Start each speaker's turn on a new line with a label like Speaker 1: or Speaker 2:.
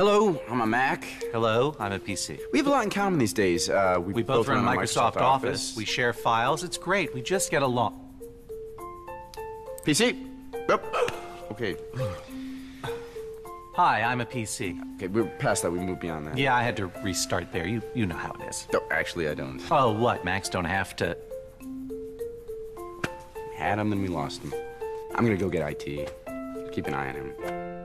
Speaker 1: Hello, I'm a Mac.
Speaker 2: Hello, I'm a PC.
Speaker 1: We have a lot in common these days. Uh, we,
Speaker 2: We both run a Microsoft, Office. We share files. It's great. We just get along.
Speaker 1: PC. Yep. Okay.
Speaker 2: Hi, I'm a PC.
Speaker 1: Okay, we're past that. We moved beyond that.
Speaker 2: Yeah, I had to restart there. You you know how it is.
Speaker 1: No, actually, I don't.
Speaker 2: Oh, what? Macs, don't have to.
Speaker 1: Had him, then we lost him. I'm gonna go get IT. Keep an eye on him.